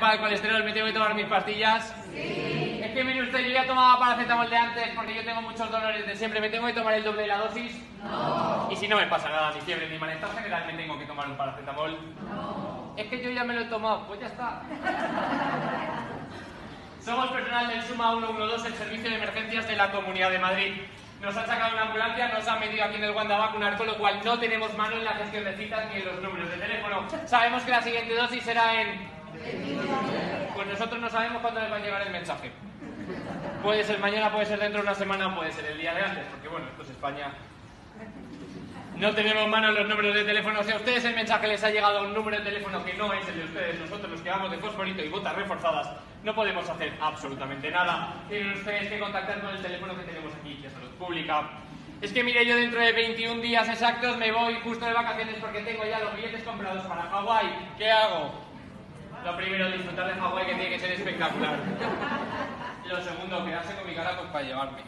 para el colesterol, me tengo que tomar mis pastillas. Sí. Es que mire usted, yo ya tomaba paracetamol de antes porque yo tengo muchos dolores de siempre. ¿Me tengo que tomar el doble de la dosis? No. Y si no me pasa nada, ni fiebre ni malestar general, me tengo que tomar un paracetamol. No. Es que yo ya me lo he tomado, pues ya está. Somos personal del Suma 112, el servicio de emergencias de la Comunidad de Madrid. Nos han sacado una ambulancia, nos han metido aquí en el Wanda a vacunar, con lo cual no tenemos mano en la gestión de citas ni en los números de teléfono. Sabemos que la siguiente dosis será en... Pues nosotros no sabemos cuándo les va a llegar el mensaje. Puede ser mañana, puede ser dentro de una semana, puede ser el día de antes, porque bueno, esto es España. No tenemos mano en los números de teléfono. Si a ustedes el mensaje les ha llegado a un número de teléfono que no es el de ustedes, nosotros los que vamos de fosforito y botas reforzadas, no podemos hacer absolutamente nada. Tienen ustedes que contactar con el teléfono que tenemos aquí, de Salud Pública. Es que mire, yo dentro de 21 días exactos me voy justo de vacaciones porque tengo ya los billetes comprados para Hawái. ¿Qué hago? Lo primero, disfrutar de Hawái, que tiene que ser espectacular. Lo segundo, quedarse con mi cara pues, para llevarme.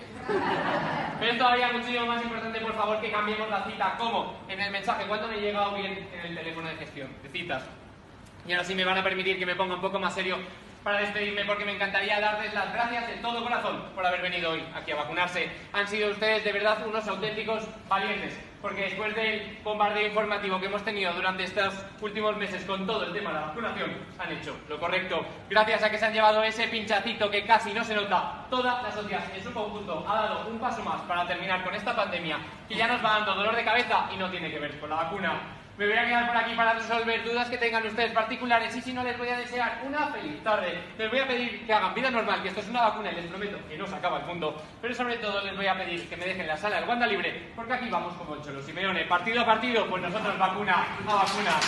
Pero todavía muchísimo más importante, por favor, que cambiemos la cita. ¿Cómo? En el mensaje, ¿cuándo me he llegado bien en el teléfono de gestión de citas? Y ahora sí me van a permitir que me ponga un poco más serio para despedirme porque me encantaría darles las gracias de todo corazón por haber venido hoy aquí a vacunarse. Han sido ustedes de verdad unos auténticos valientes, porque después del bombardeo informativo que hemos tenido durante estos últimos meses con todo el tema de la vacunación, han hecho lo correcto. Gracias a que se han llevado ese pinchacito que casi no se nota, toda la sociedad en su conjunto ha dado un paso más para terminar con esta pandemia que ya nos va dando dolor de cabeza y no tiene que ver con la vacuna. Me voy a quedar por aquí para resolver dudas que tengan ustedes particulares y si no les voy a desear una feliz tarde. Les voy a pedir que hagan vida normal, que esto es una vacuna y les prometo que no se acaba el mundo. Pero sobre todo les voy a pedir que me dejen la sala del Wanda libre, porque aquí vamos como el Cholo Simeone. Partido a partido, pues nosotros vacuna a vacuna.